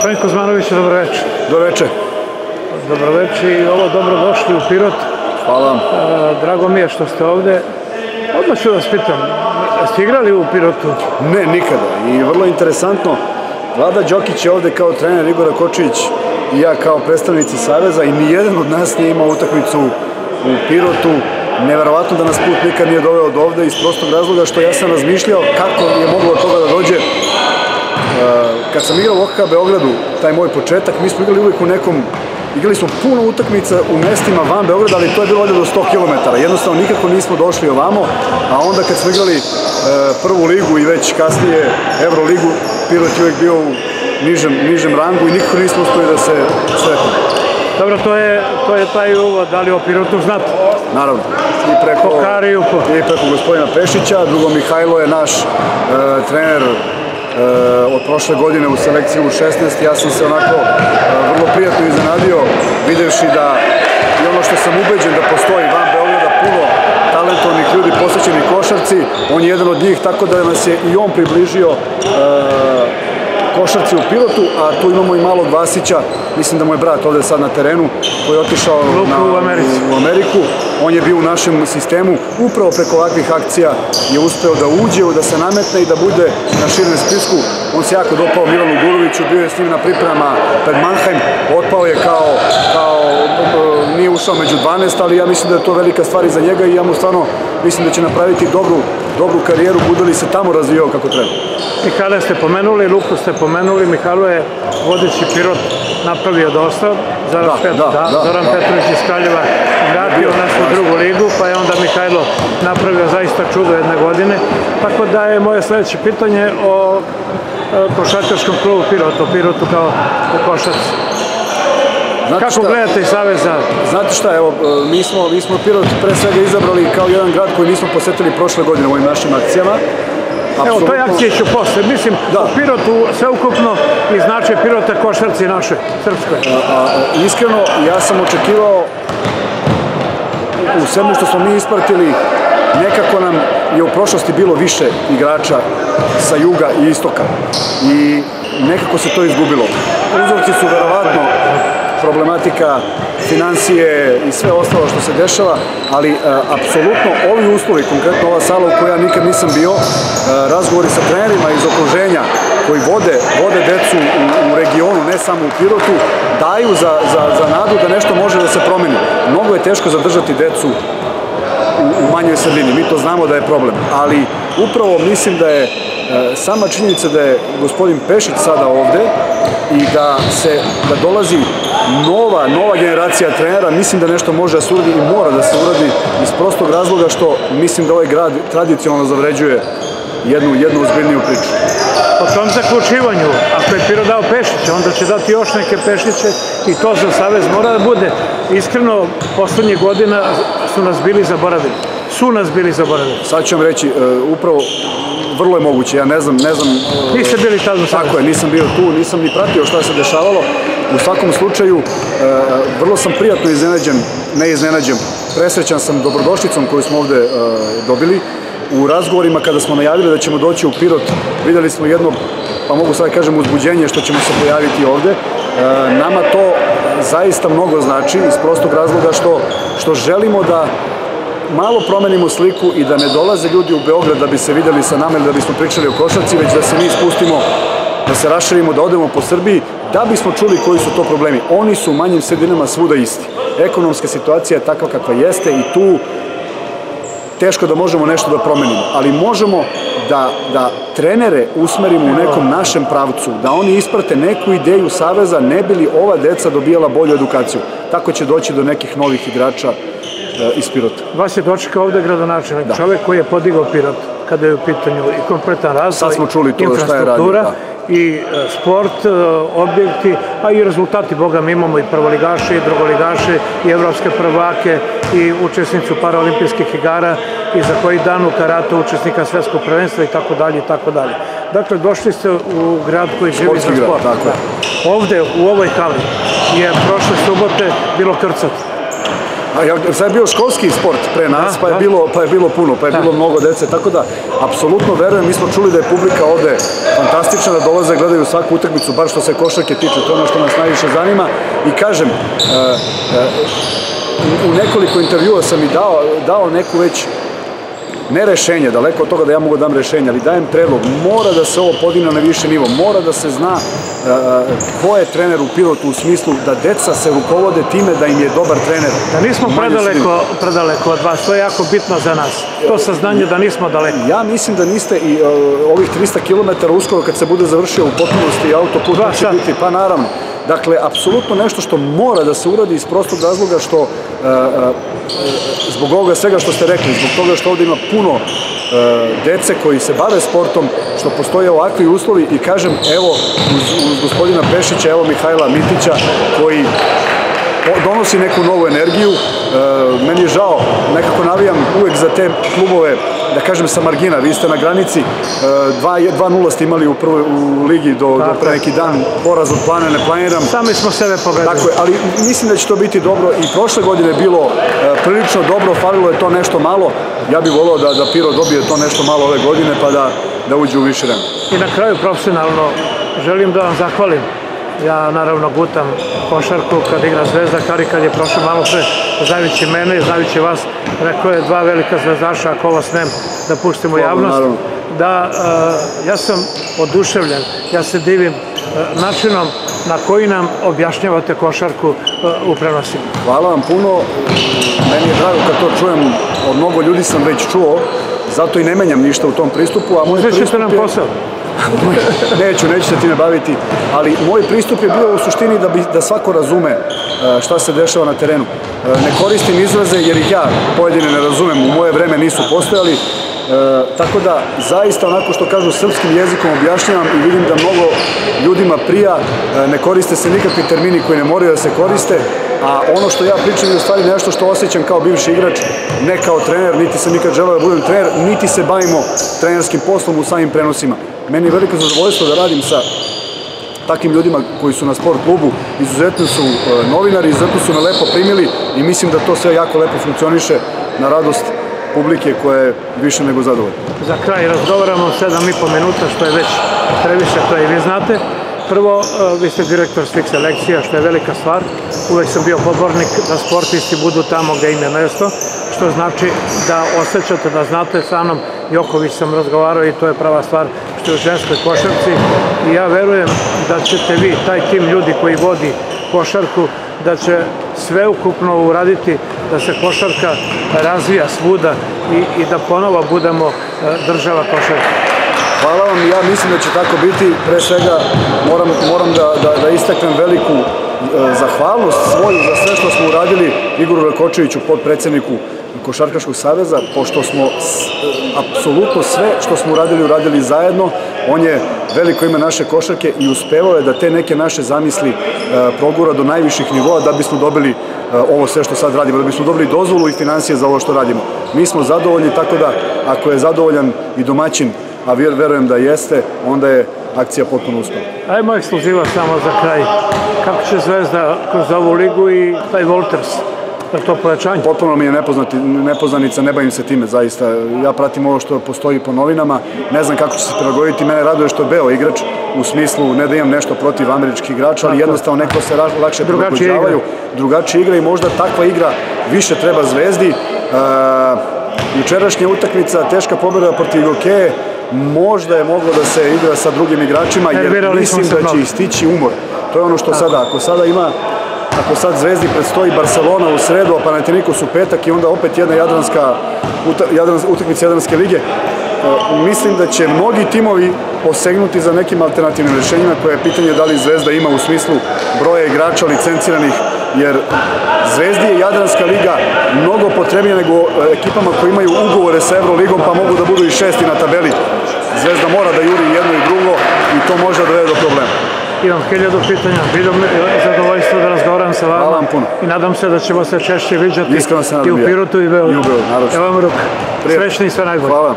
Gospodin Kozmanović, dobroveče. Dobroveče. Dobroveče i ovo dobrodošli u Pirot. Hvala vam. E, Drago mi je što ste ovde. Odmah ću vas pitam, ste igrali u Pirotu? Ne, nikada. I vrlo interesantno, Vlada Đokić je ovde kao trener Igora Kočić i ja kao predstavnici Saveza i nijedan od nas nije imao utakmicu u Pirotu. Neverovatno da nas put nikad nije doveo do ovde iz prostog razloga što ja sam razmišljao kako je moglo od toga da dođe. E, Kad sam igrao u OKK Beogradu, taj moj početak, mi smo igrali uvijek u nekom Igrali smo puno utakmica u mestima van Beograda, ali to je bilo ovdje do 100 km. Jednostavno nikako nismo došli ovamo, a onda kad smo igrali e, prvu ligu i već kasnije Euroligu, Pirot je uvijek bio u nižem, nižem rangu i nikako nismo uspeli da se sretimo. Dobro, to je, to je taj uvod, da li o Pirotu znate? Naravno. I preko, I preko gospodina Pešića, drugo Mihajlo je naš e, trener od prošle godine u selekciji u 16. Ja sam se onako e, vrlo prijatno iznenadio, videvši da i ono što sam ubeđen da postoji van Beograda puno talentovnih ljudi posvećeni košarci, on je jedan od njih, tako da nas je i on približio e, košarci u pilotu, a tu imamo i malog Vasića, mislim da mu je brat ovde sad na terenu, koji je otišao na, u u Ameriku. On je bio u našem sistemu, upravo preko ovakvih akcija je uspeo da uđe, da se nametne i da bude na širem spisku. On se jako dopao Milanu Guroviću, bio je s njim na pripremama pred Mannheim, otpao je kao, kao nije ušao među 12, ali ja mislim da je to velika stvar i za njega i ja mu stvarno mislim da će napraviti dobru, dobru karijeru, bude li se tamo razvijao kako treba. Mihajla ste pomenuli, Luku ste pomenuli, Mihajlo je vodeći Pirot napravio dosta, Zoran, Da, Pet- da, da, Zoran da. Petrović iz Kraljeva vratio nas u drugu ligu, pa je onda Mihajlo napravio zaista čudo jedne godine. Tako da je moje sledeće pitanje o e, košarkaškom klubu Pirot, o Pirotu kao. Znate Kako šta? gledate Saveza? Znate šta, evo, e, mi smo, mi smo Pirot pre svega izabrali kao jedan grad koji nismo posetili prošle godine u ovim našim akcijama. Evo, toj Apsolutno- akcije ću posle. Mislim, Da. o Pirotu sveukupno i značaj Pirota košarci naše, srpskoj. A, a, iskreno, ja sam očekivao u svemu što smo mi ispratili, nekako nam je u prošlosti bilo više igrača sa juga i istoka. I nekako se to izgubilo. Uzorci su verovatno problematika financije i sve ostalo što se dešava, ali e, apsolutno ovi uslovi, konkretno ova sala u kojoj ja nikad nisam bio, e, razgovori sa trenerima iz okruženja koji vode, vode decu u, u regionu, ne samo u Pirotu, daju za, za, za nadu da nešto može da se promeni. Mnogo je teško zadržati decu u, u manjoj sredini, mi to znamo da je problem, ali upravo mislim da je sama činjenica da je gospodin Pešić sada ovde i da se da dolazi nova, nova generacija trenera, mislim da nešto može da se uradi i mora da se uradi iz prostog razloga što mislim da ovaj grad tradicionalno zavređuje jednu, jednu ozbiljniju priču. Po tom zaključivanju, ako je Piro dao Pešića, onda će dati još neke Pešiće i to za Savez mora da bude. Iskreno, poslednjih godina su nas bili zaboravili. Su nas bili zaboravili. Sad ću vam reći, e, upravo vrlo je moguće, ja ne znam, ne znam... e, Niste bili tad u Savezu. Tako je, nisam bio tu, nisam ni pratio šta se dešavalo. U svakom slučaju, e, vrlo sam prijatno iznenađen, ne iznenađen, presrećan sam dobrodošlicom koju smo ovde dobili. U razgovorima kada smo najavili da ćemo doći u Pirot, videli smo jedno, pa mogu sad da kažem, uzbuđenje što ćemo se pojaviti ovde. Nama to zaista mnogo znači iz prostog razloga što, što želimo da malo promenimo sliku i da ne dolaze ljudi u Beograd da bi se videli sa nama ili da bismo pričali o košarci, već da se mi spustimo, da se raširimo, da odemo po Srbiji, da bismo čuli koji su to problemi. Oni su u manjim sredinama svuda isti. Ekonomska situacija je takva kakva jeste i tu teško da možemo nešto da promenimo, ali možemo da, da trenere usmerimo u nekom našem pravcu, da oni isprate neku ideju Saveza, ne bi li ova deca dobijala bolju edukaciju. Tako će doći do nekih novih igrača iz Pirota. Vas je dočekao ovde gradonačelnik, Da. čovek koji je podigao Pirot kada je u pitanju i kompletan razvoj, Sad smo čuli to šta je infrastruktura radio, i e, sport, e, objekti, a i rezultati, boga mi imamo i prvoligaše i drugoligaše i evropske prvake i učesnicu paraolimpijskih igara i za koji dan u karatu učesnika svetskog prvenstva i tako dalje i tako dalje. Dakle, došli ste u grad koji živi Sportski za grad, sport. tako je. Da. Ovde, u ovoj hali, je prošle subote bilo krcat. A ja, sad je bio školski sport pre nas, Da, pa, je da. bilo, pa je bilo puno, pa je bilo mnogo dece, tako da, apsolutno verujem, mi smo čuli da je publika ovde fantastična, da dolaze, gledaju svaku utakmicu, bar što se košarke tiče, to je ono što nas najviše zanima. I kažem, e, e, u nekoliko intervjua sam i dao, dao neku već ne rešenje, daleko od toga da ja mogu da dam rešenje, ali dajem predlog, mora da se ovo podigne na više nivo, mora da se zna uh, ko je trener u pilotu u smislu da deca se rukovode time da im je dobar trener. Da nismo predaleko, predaleko od vas, to je jako bitno za nas. To saznanje da nismo daleko. Ja mislim da niste i uh, ovih 300 km uskoro kad se bude završio u potpunosti autoput će biti, pa naravno. Dakle, apsolutno nešto što mora da se uradi iz prostog razloga što uh, uh, zbog ovoga svega što ste rekli, zbog toga što ovde ima puno uh, dece koji se bave sportom, što postoje ovakvi uslovi i kažem, evo, uz, uz gospodina Pešića, evo Mihajla Mitića, koji donosi neku novu energiju. E, meni je žao, nekako navijam uvek za te klubove, da kažem sa margina, vi ste na granici, e, 2-0 ste imali u, prvoj, u ligi do, do pre neki dan, poraz od plane, ne planiram. Sami smo sebe pobedili. Tako je, ali mislim da će to biti dobro i prošle godine je bilo e, prilično dobro, falilo je to nešto malo. Ja bih volao da, da Piro dobije to nešto malo ove godine pa da, da uđe u više rem. I na kraju profesionalno želim da vam zahvalim. Ja naravno gutam košarku kad igra Zvezda, Kari kad je prošao malo pre, znajući mene i znajući vas, rekao je dva velika zvezdaša, ako ovo smem da Slobodno, javnost, naravno. da e, ja sam oduševljen, ja se divim e, načinom na koji nam objašnjavate košarku e, u prenosima. Hvala vam puno. Meni je drago kad to čujem, od mnogo ljudi sam već čuo, zato i ne menjam ništa u tom pristupu. Uzet ćete pristup nam posao. Neću, neću se time baviti, ali moj pristup je bio u suštini da, bi, da svako razume e, šta se dešava na terenu. E, Ne koristim izraze jer ih ja pojedine ne razumem, u moje vreme nisu postojali, tako da zaista onako što kažu srpskim jezikom objašnjavam i vidim da mnogo ljudima prija, e, ne koriste se nikakvi termini koji ne moraju da se koriste, a ono što ja pričam je u stvari nešto što osjećam kao bivši igrač, ne kao trener, niti sam nikad želeo da budem trener, niti se bavimo trenerskim poslom u samim prenosima. Meni je veliko zadovoljstvo da radim sa takvim ljudima koji su na sport klubu, izuzetno su e, novinari, izuzetno su me lepo primili i mislim da to sve jako lepo funkcioniše na radost publike koja je više nego zadovoljna. Za kraj razgovaramo 7,5 minuta, što je već previše, to i vi znate. Prvo, e, vi ste direktor svih selekcija, što je velika stvar. Uvek sam bio pobornik da sportisti budu tamo gde im je mesto, što znači da osjećate da znate sa mnom. Joković sam razgovarao i to je prava stvar što je u ženskoj košarci. I ja verujem da ćete vi, taj tim ljudi koji vodi košarku, da će sveukupno uraditi da se košarka razvija svuda i, i da ponovo budemo e, država košarka. Hvala vam, ja mislim da će tako biti. Pre svega moram, moram da, da, da istaknem veliku e, zahvalnost svoju za sve što smo uradili Igoru Rakočeviću, podpredsedniku Košarkaškog saveza, pošto smo apsolutno sve što smo uradili, uradili zajedno. On je veliko ime naše košarke i uspevao je da te neke naše zamisli e, progura do najviših nivoa da bismo dobili e, ovo sve što sad radimo, da bismo dobili dozvolu i financije za ovo što radimo. Mi smo zadovoljni, tako da ako je zadovoljan i domaćin, a verujem da jeste, onda je akcija potpuno uspela. Ajmo ekskluziva samo za kraj. Kako će Zvezda kroz ovu ligu i taj Wolters? Je to pojačanje? Potpuno mi je nepoznati, nepoznanica, ne bavim se time, zaista. Ja pratim ovo što postoji po novinama, ne znam kako će se prilagoditi, mene raduje što je Beo igrač, u smislu ne da imam nešto protiv američkih igrača, ali jednostavno neko se lakše Drugačije prilagođavaju, drugačije igra i možda takva igra više treba Zvezdi. E, jučerašnja utakmica, teška pobjeda protiv Gokeje, možda je moglo da se igra sa drugim igračima, jer mislim da će istići umor. To je ono što sada, ako sada ima Ako sad Zvezdi predstoji Barcelona u sredu, a Panathinaikos u petak i onda opet jedna jadranska jadrans, utakmica Jadranske lige, e, mislim da će mnogi timovi posegnuti za nekim alternativnim rešenjima koje je pitanje da li Zvezda ima u smislu broja igrača licenciranih, jer Zvezdi je Jadranska liga mnogo potrebnija nego e, ekipama koji imaju ugovore sa Euroligom pa mogu da budu i šesti na tabeli. Zvezda mora da juri jedno i drugo i to može da dovede do problema. Imam hiljadu pitanja. Bilo mi je zadovoljstvo da razgovaram sa vama. Hvala vam puno. I nadam se da ćemo se češće viđati i u i. Pirotu i Beogradu. I u Beogradu, naročito. Evo vam. Prijatno. Srećni i sve najbolje. Hvala.